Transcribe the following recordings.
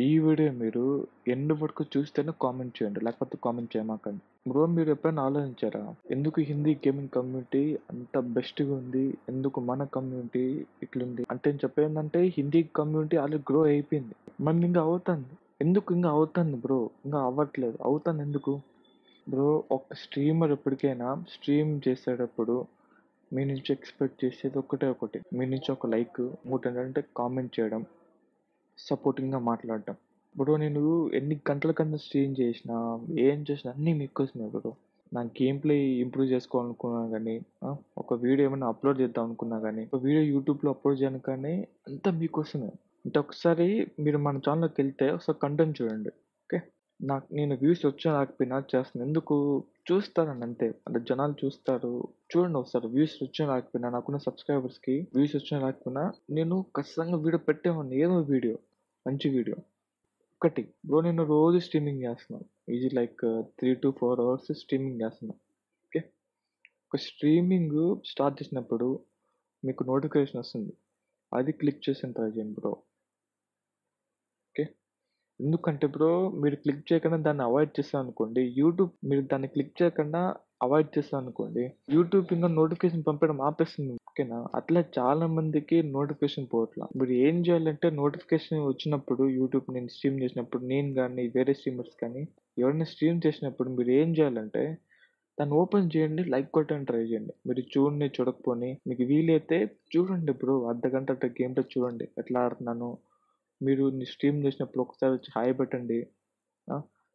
ఈ వీడియో మీరు ఎండ్ వరకు చూస్తేనే కామెంట్ చేయండి. లేకపోతే కామెంట్ చేయమాకండి. బ్రో మీరు ఎప్పుడైనా ఆలోచించారా? ఎందుకు హిందీ గేమింగ్ కమ్యూనిటీ అంత బెస్ట్‌గా ఉంది? ఎందుకు మన కమ్యూనిటీ ఇట్లుంది? అంటే నేను చెప్పేందంటే హిందీ కమ్యూనిటీ అలా గ్రో అయిపోయింది. మనం ఇంకా అవుతుంది. ఎందుకు ఇంకా అవుతుంది బ్రో? ఇంకా అవ్వట్లేదు. అవుతుంది ఎందుకు? బ్రో ఒక స్ట్రీమర్ ఎప్పటికైనా స్ట్రీమ్ చేసేటప్పుడు మీ నుంచి ఎక్స్‌పెక్ట్ చేసేది ఒకటే ఒకటి. మీ నుంచి ఒక లైక్, ఇంకోటేంటంటే కామెంట్ చేయడం, సపోర్టింగ్‌గా మాట్లాడడం. బ్రో నేను ఎన్ని గంటల కన్నా స్ట్రీమ్ చేసినా, ఏం చేసినా అన్నీ మీకోసమే బ్రో. నా గేమ్ ప్లే ఇంప్రూవ్ చేసుకోవాలనుకున్నా కానీ ఒక వీడియో ఏమైనా అప్‌లోడ్ చేద్దాం అనుకున్నా కానీ ఒక వీడియో యూట్యూబ్‌లో అప్‌లోడ్ చేయను కానీ అంతా మీకోసమే. అంటే ఒకసారి మీరు మన ఛానెల్‌లోకెళ్తే ఒకసారి కంటెంట్ చూడండి. ఓకే. నాకు నేను వ్యూస్ వచ్చినా రాకపోయినా చేస్తాను ఎందుకు? చూస్తారని అంతే. అంటే జనాలు చూస్తారు. చూడండి ఒకసారి వ్యూస్ వచ్చినా రాకపోయినా నాకున్న సబ్‌స్క్రైబర్స్‌కి వ్యూస్ వచ్చినా రాకపోయినా నేను ఖచ్చితంగా వీడియో పెట్టేవాడిని. ఏదో వీడియో. మంచి వీడియో. ఒకటి బ్రో నేను రోజు స్ట్రీమింగ్ చేస్తున్నాను. ఈజీ లైక్ 3-4 అవర్స్ స్ట్రీమింగ్ చేస్తున్నాను ఓకే. ఒక స్ట్రీమింగ్ స్టార్ట్ చేసినప్పుడు మీకు నోటిఫికేషన్ వస్తుంది. అది క్లిక్ చేసిన ట్రై చేయండి బ్రో. ఓకే. ఎందుకంటే బ్రో మీరు క్లిక్ చేయకుండా దాన్ని అవాయిడ్ చేశారనుకోండి, యూట్యూబ్ మీరు దాన్ని క్లిక్ చేయకుండా అవాయిడ్ చేశారనుకోండి, యూట్యూబ్ ఇంకా నోటిఫికేషన్ పంపడం ఆపేస్తుంది. ఓకేనా? అట్లా చాలా మందికి నోటిఫికేషన్ పోవట్ల. మీరు ఏం చేయాలంటే నోటిఫికేషన్ వచ్చినప్పుడు యూట్యూబ్ నేను స్ట్రీమ్ చేసినప్పుడు నేను కానీ వేరే స్ట్రీమర్స్ కానీ ఎవరైనా స్ట్రీమ్ చేసినప్పుడు మీరు ఏం చేయాలంటే దాన్ని ఓపెన్ చేయండి. లైక్ కొట్టని ట్రై చేయండి. మీరు చూడని, చూడకపోని మీకు వీలైతే చూడండి బ్రో. అర్ధగంట అట్లా గేమ్ చూడండి. ఎట్లా ఆడుతున్నాను మీరు స్ట్రీమ్ చేసినప్పుడు ఒకసారి వచ్చి హాయ్ పెట్టండి.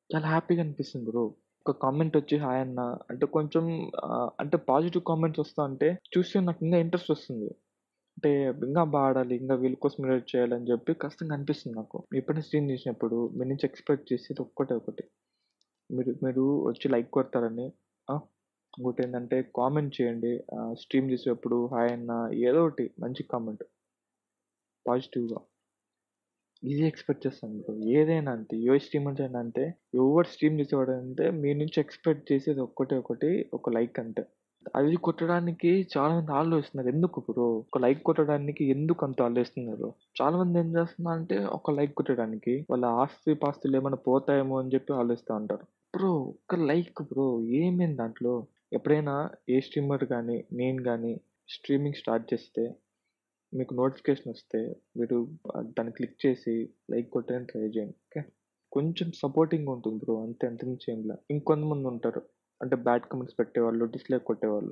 చాలా హ్యాపీగా అనిపిస్తుంది బ్రో. ఒక కామెంట్ వచ్చి హాయ్ అన్న అంటే కొంచెం అంటే పాజిటివ్ కామెంట్స్ వస్తా ఉంటే చూస్తే నాకు ఇంకా ఇంట్రెస్ట్ వస్తుంది. అంటే ఇంకా బాగా ఆడాలి. ఇంకా వీళ్ళ కోసం ఏదో చేయాలని చెప్పి కష్టంగా అనిపిస్తుంది నాకు. ఎప్పుడైనా స్ట్రీమ్ చేసినప్పుడు మీ నుంచి ఎక్స్‌పెక్ట్ చేసేది ఒక్కటే ఒకటి. మీరు మీరు వచ్చి లైక్ కొడతారని, ఆ! ఇంకోటేంటంటే కామెంట్ చేయండి. స్ట్రీమ్ చేసేటప్పుడు హాయ్ అన్న ఏదో ఒకటి మంచి కామెంట్. పాజిటివ్‌గా. ఇదే ఎక్స్‌పెక్ట్ చేస్తాను బ్రో. ఏదైనా అంతే. ఏ స్ట్రీమ్ అయినా అంటే ఎవరు స్ట్రీమ్ చేసేవాడంటే మీ నుంచి ఎక్స్‌పెక్ట్ చేసేది ఒక్కటే ఒకటి. ఒక లైక్ అంతే. అది కొట్టడానికి చాలా మంది ఆలోచిస్తున్నారు. ఎందుకు బ్రో? ఒక లైక్ కొట్టడానికి ఎందుకు అంత ఆలోచిస్తున్నారు? చాలా మంది ఏం చేస్తున్నారు అంటే ఒక లైక్ కొట్టడానికి వాళ్ళ ఆస్తి పాస్తులు ఏమైనా పోతాయేమో అని చెప్పి ఆలోచిస్తూ ఉంటారు. బ్రో ఒక లైక్ బ్రో. ఏమైంది దాంట్లో? ఎప్పుడైనా ఏ స్ట్రీమర్ కానీ నేను కానీ స్ట్రీమింగ్ స్టార్ట్ చేస్తే మీకు నోటిఫికేషన్ వస్తే మీరు దాన్ని క్లిక్ చేసి లైక్ కొట్టడానికి ట్రై చేయండి. ఓకే. కొంచెం సపోర్టింగ్‌గా ఉంటుంది బ్రో. అంతే అంతకుమించి ఏం ఏంలా ఇంకొంతమంది ఉంటారు. అంటే బ్యాడ్ కమెంట్స్ పెట్టేవాళ్ళు, డిస్‌లైక్ కొట్టేవాళ్ళు.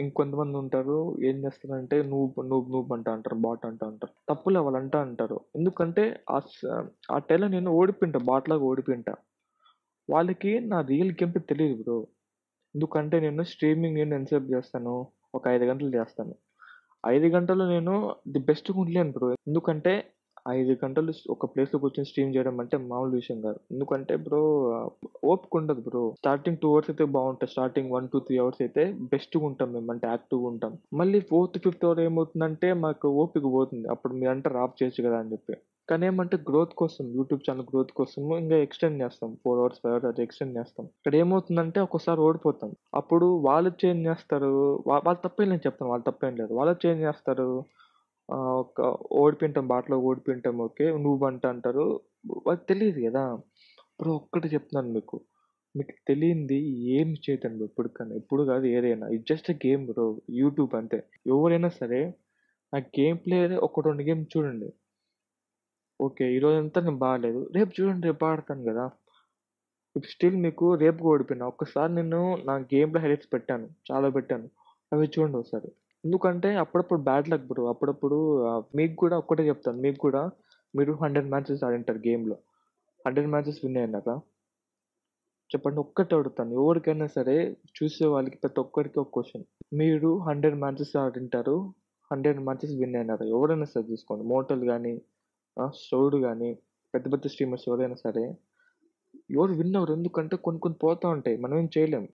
ఇంకొంతమంది ఉంటారు. ఏం చేస్తారంటే నువ్వు నువ్వు నువ్వు అంటా అంటారు బాట్ అంటా అంటారు తప్పులే వాళ్ళు అంటా అంటారు. ఎందుకంటే ఆ స ఆ టైంలో నేను ఓడిపోయింటా. బాట్‌లాగా ఓడిపోయింటా. వాళ్ళకి నా రియల్ గేమ్ తెలియదు బ్రో. ఎందుకంటే నేను స్ట్రీమింగ్ నేను ఎంతసేపు చేస్తాను? ఒక ఐదు గంటలు చేస్తాను. ఐదు గంటలు నేను ది బెస్ట్‌గా ఉండలేను బ్రో. ఎందుకంటే ఐదు గంటలు ఒక ప్లేస్‌లో కూర్చొని స్ట్రీమ్ చేయడం అంటే మామూలు విషయం కాదు. ఎందుకంటే బ్రో ఓపిక ఉండదు బ్రో. స్టార్టింగ్ టూ అవర్స్ అయితే బాగుంటాయి స్టార్టింగ్ 1-3 అవర్స్ అయితే బెస్ట్‌గా ఉంటాం మేము. అంటే యాక్టివ్‌గా ఉంటాం. మళ్ళీ ఫోర్త్, ఫిఫ్త్ అవర్ ఏమవుతుందంటే మాకు ఓపిక పోతుంది. అప్పుడు మీరంటారు ఆఫ్ చేయొచ్చు కదా అని చెప్పి. కానీ ఏమంటే గ్రోత్ కోసం యూట్యూబ్ ఛానల్ గ్రోత్ కోసము ఇంకా ఎక్స్‌టెండ్ చేస్తాం. ఫోర్ అవర్స్, ఫైవ్ అవర్స్ అది ఎక్స్‌టెండ్ చేస్తాం. ఇక్కడ ఏమవుతుందంటే ఒకసారి ఓడిపోతాం. అప్పుడు వాళ్ళు చేంజ్ చేస్తారు. వాళ్ళు తప్పేం నేను చెప్తాను. వాళ్ళు తప్పేం లేదు. వాళ్ళు చేంజ్ చేస్తారు. ఒక ఓడిపోయింటాం బాటలో ఓడిపోయింటాం ఓకే. నువ్వు అంట అంటారు. వాళ్ళకి తెలియదు కదా! ఇప్పుడు ఒక్కటి చెప్తున్నాను మీకు. మీకు తెలియంది ఏం చేయదండి ఎప్పుడు కానీ. కాదు ఏదైనా. ఇది జస్ట్ గేమ్ బ్రో. యూట్యూబ్ అంతే. ఎవరైనా సరే ఆ గేమ్ ప్లే ఒక రెండు గేమ్ చూడండి. ఓకే. ఈరోజంతా నేను బాగాలేదు రేపు చూడండి రేపు ఆడతాను కదా! ఇప్పుడు స్టిల్ మీకు రేపు ఓడిపోయినా ఒక్కసారి నేను నా గేమ్లో ప్లే హైలైట్స్ పెట్టాను. చాలా పెట్టాను. అవి చూడండి ఒకసారి. ఎందుకంటే అప్పుడప్పుడు బ్యాడ్ లక్ బ్రో. అప్పుడప్పుడు మీకు కూడా ఒక్కటే చెప్తాను. మీకు కూడా మీరు 100 మ్యాచెస్ ఆడింటారు గేమ్‌లో. 100 మ్యాచెస్ విన్ అయినాక చెప్పండి. ఒక్కటే అడుగుతాను. ఎవరికైనా సరే చూసే వాళ్ళకి ప్రతి ఒక్కరికి ఒక క్వశ్చన్ మీరు 100 మ్యాచెస్ ఆడింటారు. 100 మ్యాచెస్ విన్ అయినారు. ఎవరైనా సరే చూసుకోండి. మోటల్ కానీ సోడు కానీ పెద్ద పెద్ద స్ట్రీమర్స్ ఎవరైనా సరే ఎవరు విన్ అవ్వరు. ఎందుకంటే కొన్ని కొన్ని పోతూ ఉంటాయి. మనం ఏం చేయలేం.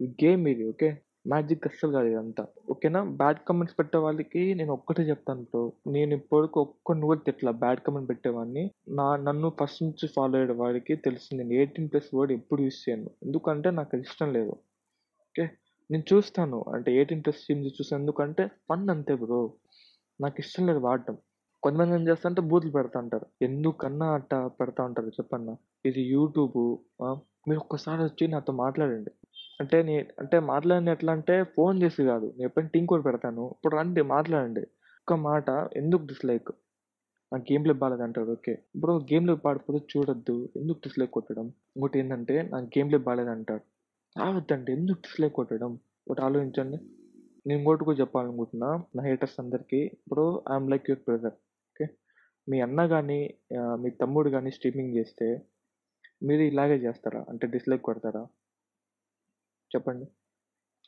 ఈ గేమ్ ఇది ఓకే. మ్యాజిక్ అస్సలు కాదు ఇదంతా. ఓకేనా? బ్యాడ్ కమెంట్స్ పెట్టే వాళ్ళకి నేను ఒక్కటే చెప్తాను బ్రో. నేను ఇప్పటివరకు ఒక్కడిని కూడా తిట్టల. Bad comment పెట్టేవాడిని. నా నన్ను ఫస్ట్ నుంచి ఫాలో అయ్యే వాడికి తెలిసింది నేను 18+ వర్డ్ ఎప్పుడు యూస్ చేయను. ఎందుకంటే నాకు అది ఇష్టం లేదు. ఓకే. నేను చూస్తాను. అంటే 18+ స్ట్రీమ్స్ చూస్తాను. ఎందుకంటే ఫన్ అంతే బ్రో. నాకు ఇష్టం లేదు వాడటం. కొంతమంది ఏం చేస్తారంటే బూతులు పెడతా ఉంటారు. ఎందుకన్నా అట్ట పెడతా ఉంటారు చెప్పన్నా. ఇది యూట్యూబ్ మీరు ఒక్కసారి వచ్చి నాతో మాట్లాడండి. అంటే నీ అంటే మాట్లాడిన ఎట్లా అంటే ఫోన్ చేసి కాదు. నేను ఎప్పుడైనా టీం పెడతాను. ఇప్పుడు రండి మాట్లాడండి. ఒక్క మాట ఎందుకు డిస్లైక్? ఆ గేమ్ ప్లే అంటాడు ఓకే. ఇప్పుడు గేమ్ ప్లే పాడిపోతే చూడొద్దు. ఎందుకు డిస్లైక్ కొట్టడం? ఇంకోటి ఏంటంటే నాకు గేమ్ ప్లే బాగాలేదంటారు రావద్దండి. ఎందుకు డిస్లైక్ కొట్టడం? ఒకటి ఆలోచించండి. నేను ఇంకోటి కూడా చెప్పాలనుకుంటున్నా నా హేటర్స్ అందరికీ. ఇప్పుడు I'm like your brother okay మీ అన్న కానీ మీ తమ్ముడు కానీ స్ట్రీమింగ్ చేస్తే మీరు ఇలాగే చేస్తారా? అంటే డిస్లైక్ కొడతారా? చెప్పండి.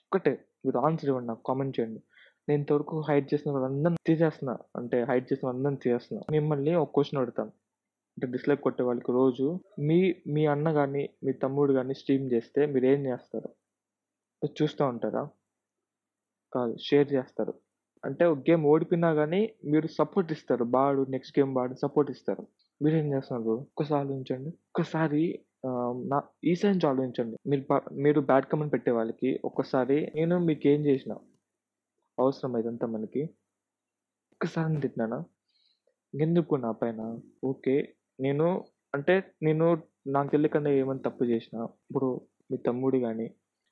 ఒకటే మీరు ఆన్సర్ ఇవ్వండి నాకు కామెంట్ చేయండి. నేను ఇంతవరకు హైడ్ చేసిన వాళ్ళందరినీ తీసేస్తున్నా అంటే హైడ్ చేసిన వాళ్ళందరినీ తీసేస్తున్నా మిమ్మల్ని ఒక క్వశ్చన్ అడుగుతాను. అంటే డిస్లైక్ కొట్టే వాళ్ళకి రోజు మీ మీ అన్న కానీ మీ తమ్ముడు కానీ స్ట్రీమ్ చేస్తే మీరు ఏం చేస్తారు? చూస్తూ ఉంటారా? కాదు షేర్ చేస్తారు. అంటే ఒక గేమ్ ఓడిపోయినా కానీ మీరు సపోర్ట్ ఇస్తారు. బాడు నెక్స్ట్ గేమ్ బాడు సపోర్ట్ ఇస్తారు. మీరు ఏం చేస్తున్నారు ఒక్కసారి ఆలోచించండి. ఒక్కసారి నా ఈసారి నుంచి ఆలోచించండి. మీరు మీరు బ్యాడ్ కమెంట్ పెట్టే వాళ్ళకి ఒక్కసారి నేను మీకు ఏం చేసిన అవసరం ఇదంతా మనకి ఒక్కసారి తిట్టినానా? ఎందుకు నా పైన? ఓకే నేను అంటే నేను నాకు తెలియకుండా ఏమైనా తప్పు చేసిన ఇప్పుడు మీ తమ్ముడు కానీ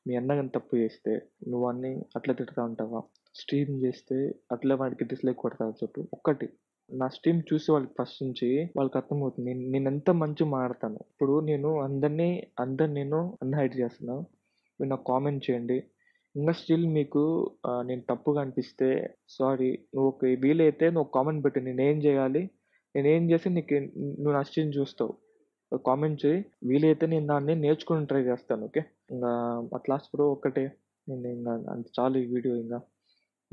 మీ అన్న కానీ తప్పు చేస్తే నువ్వు అన్ని అట్లా తిడతా ఉంటావా? స్ట్రీమ్ చేస్తే అట్లా వాడికి డిస్లైక్ కొడతావు చెప్పు. ఒక్కటి నా స్ట్రీమ్ చూసి వాళ్ళకి ఫస్ట్ నుంచి వాళ్ళకి అర్థమవుతుంది. నేను ఎంత మంచి మాడతాను? ఇప్పుడు నేను అందరినీ అందరిని నేను అన్హైడ్ చేస్తున్నా. మీరు నాకు కామెంట్ చేయండి. ఇంకా స్టిల్ మీకు నేను తప్పుగా అనిపిస్తే సారీ నువ్వు ఒక వీలైతే నువ్వు కామెంట్ పెట్టు. నేను ఏం చేయాలి? నేనేం చేసి నీకు నువ్వు నా స్ట్రీమ్ చూస్తావు. కామెంట్ చేయి. వీలైతే నేను దాన్ని నేర్చుకుని ట్రై చేస్తాను ఓకే? ఇంకా అట్ లాస్ట్ ఇప్పుడు ఒకటే నేను ఇంకా అంత చాలు ఈ వీడియో ఇంకా.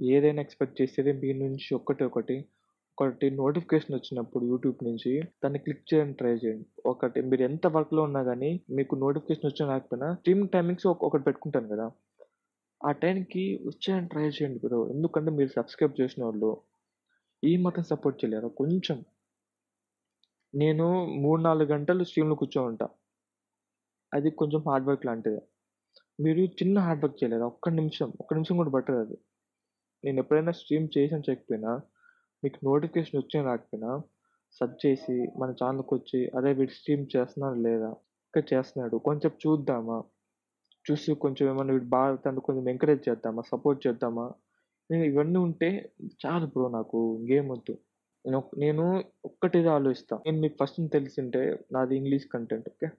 ఏదైనా ఎక్స్పెక్ట్ చేసేది మీ నుంచి ఒకటి ఒకటి. ఒకటి నోటిఫికేషన్ వచ్చినప్పుడు యూట్యూబ్ నుంచి దాన్ని క్లిక్ చేయడానికి ట్రై చేయండి. ఒకటి మీరు ఎంత వర్క్లో ఉన్నా కానీ మీకు నోటిఫికేషన్ వచ్చినా రాకపోయినా స్ట్రీమింగ్ టైమింగ్స్ ఒకటి పెట్టుకుంటాను కదా. ఆ టైంకి వచ్చేయని ట్రై చేయండి బ్రో. ఎందుకంటే మీరు సబ్స్క్రైబ్ చేసిన వాళ్ళు ఈ మాత్రం సపోర్ట్ చేయలేరు. కొంచెం నేను మూడు నాలుగు గంటలు స్ట్రీమ్లో కూర్చో ఉంటా అది కొంచెం హార్డ్ వర్క్ లాంటిది. మీరు చిన్న హార్డ్ వర్క్ చేయలేరు. ఒక్క నిమిషం ఒక్క నిమిషం కూడా పట్టదు అది. నేను ఎప్పుడైనా స్ట్రీమ్ చేసాను చేయకపోయినా మీకు నోటిఫికేషన్ వచ్చినా రాకపోయినా సర్చ్ చేసి మన ఛానల్కి వచ్చి అదే వీడు స్ట్రీమ్ చేస్తున్నాడు లేదా? ఇంకా చేస్తున్నాడు. కొంచెం చూద్దామా? చూసి కొంచెం ఏమన్నా వీడు బాగా తను కొంచెం ఎంకరేజ్ చేద్దామా? సపోర్ట్ చేద్దామా? నేను ఇవన్నీ ఉంటే చాలు బ్రో నాకు. గేమ్ వద్దు. నేను నేను ఒక్కటిది ఆలోచిస్తాను నేను మీకు ఫస్ట్ తెలిసింటే నాది English content okay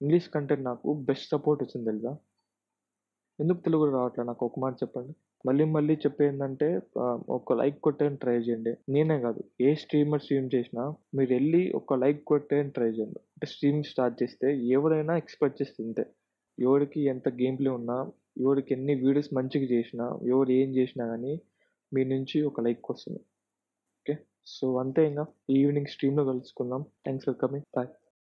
English content నాకు బెస్ట్ సపోర్ట్ వచ్చింది తెలుసా? ఎందుకు తెలుగు రావట్లే? నాకు ఒక మాట చెప్పండి. మళ్ళీ మళ్ళీ చెప్పేందంటే ఒక లైక్ కొట్టేయని ట్రై చేయండి. నేనే కాదు ఏ స్ట్రీమర్ స్ట్రీమ్ చేసినా మీరు వెళ్ళి ఒక లైక్ కొట్టేయని ట్రై చేయండి. అంటే స్ట్రీమ్ స్టార్ట్ చేస్తే ఎవరైనా ఎక్స్పెక్ట్ చేస్తే ఇంతే ఎవరికి ఎంత గేమ్ ప్లే ఉన్నా ఎవరికి ఎన్ని వీడియోస్ మంచిగా చేసినా ఎవరు ఏం చేసినా కానీ మీ నుంచి ఒక లైక్ వస్తుంది. సో అంతే ఇంకా. ఈవినింగ్ స్ట్రీమ్లో కలుసుకుందాం. Thanks for coming bye